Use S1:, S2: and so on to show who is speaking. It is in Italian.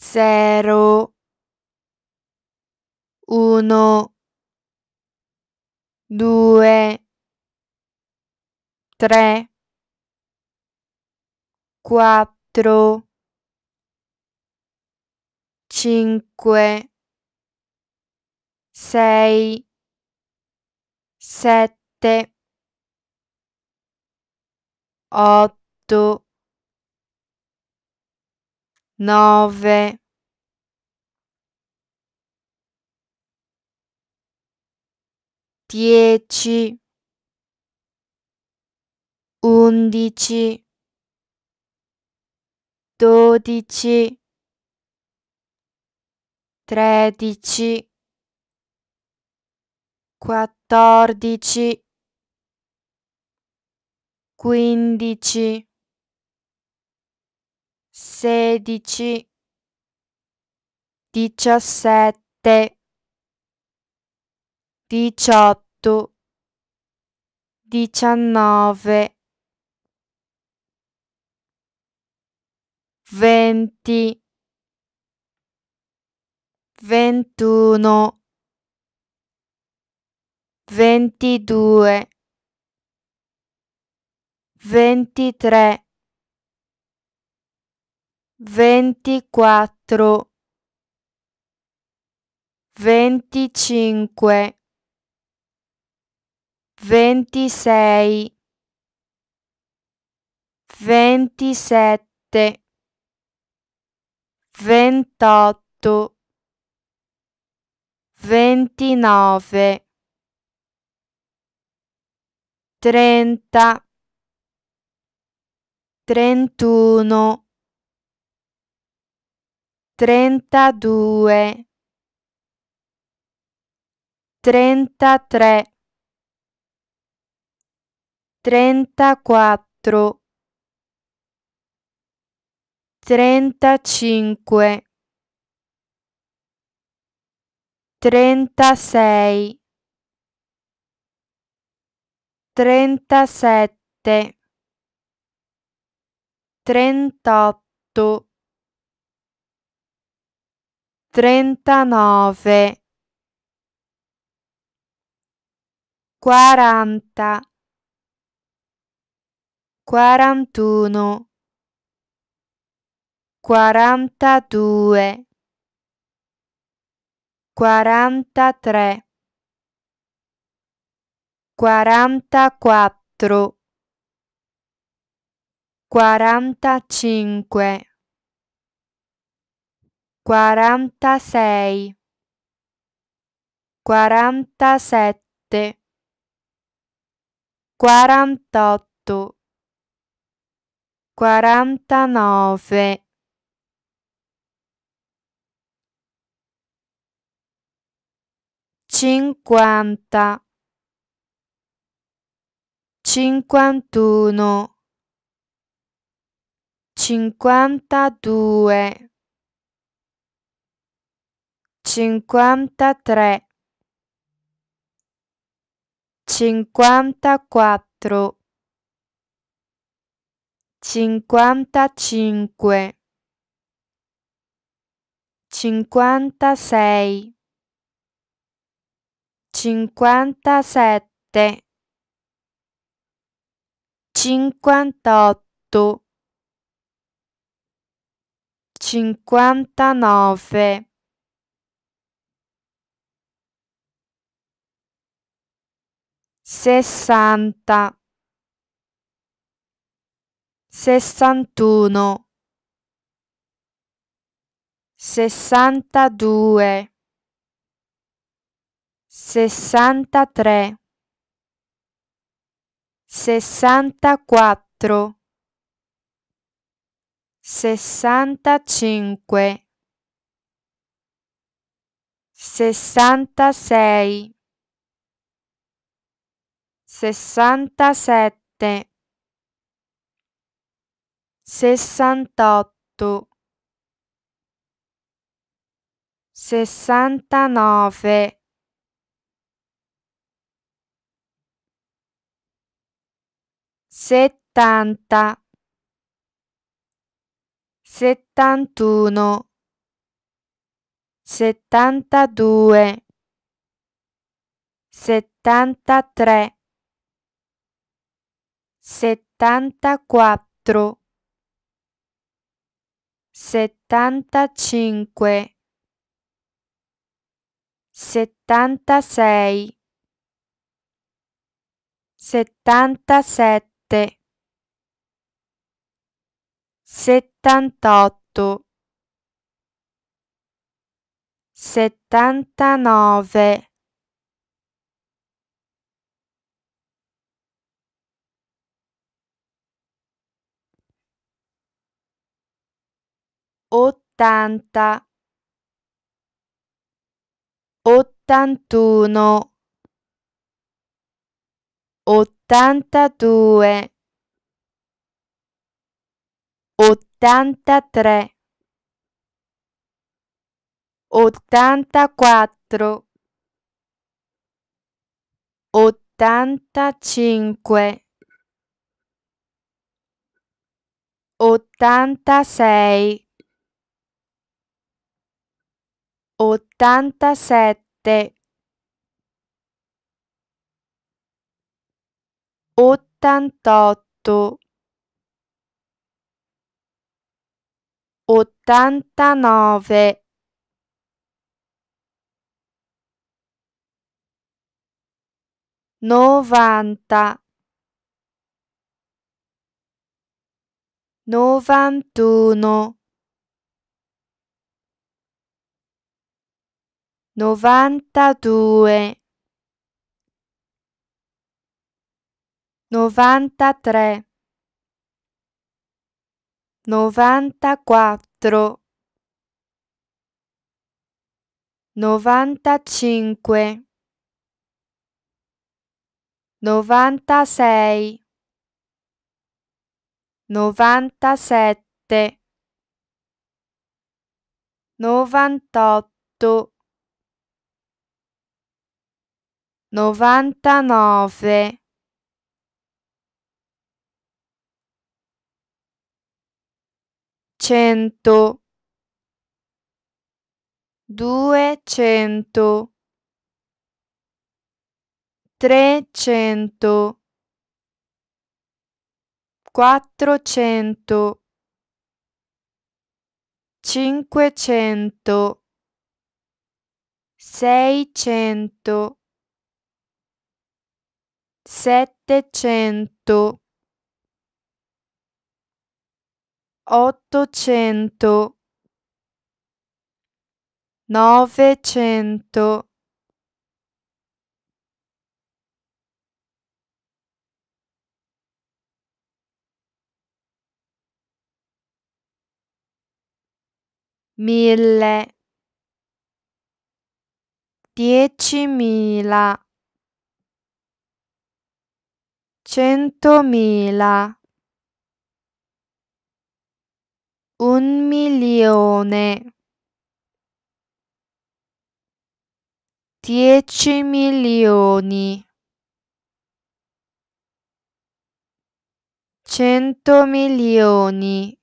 S1: zero, uno, due, tre, quattro, cinque, sei, sette, otto, nove, dieci, undici, dodici, tredici, quattordici, quindici, sedici, diciassette, diciotto, diciannove, venti, ventuno, ventidue, ventitré, ventiquattro, venticinque, ventisei, ventisette, ventotto, ventinove, trenta, trentuno, trentadue, trentatré, trentaquattro, trentacinque, trentasei, trentasette, trentotto, trentanove, quaranta, quarantuno, quarantadue, quarantatré, quarantaquattro, quarantacinque, quarantasei, quarantasette, quarantotto, quarantanove, cinquanta, cinquantuno, cinquantadue, cinquantatré, cinquantaquattro, cinquantacinque, cinquantasei, cinquantasette, cinquantotto, cinquantanove, sessanta, sessantuno, sessantadue, sessantatré, sessantaquattro, sessantacinque, sessantasei, sessantasette, sessantotto, sessantanove, settanta, settantuno, settantadue, settantatré, settantaquattro, settantacinque, settantasei, settantasette, settantotto, settantanove, ottanta, ottantuno, ottantadue, ottantatré, ottantaquattro, ottantacinque, ottantasei, ottantasette, ottantotto, ottantanove, novanta, novantuno, novantadue, novantatré, novantaquattro, novantacinque, novantasei, novantasette, novantotto, novantanove, cento, duecento, trecento, quattrocento, cinquecento, seicento, settecento, ottocento, novecento, mille, diecimila, centomila, un milione, dieci milioni, cento milioni.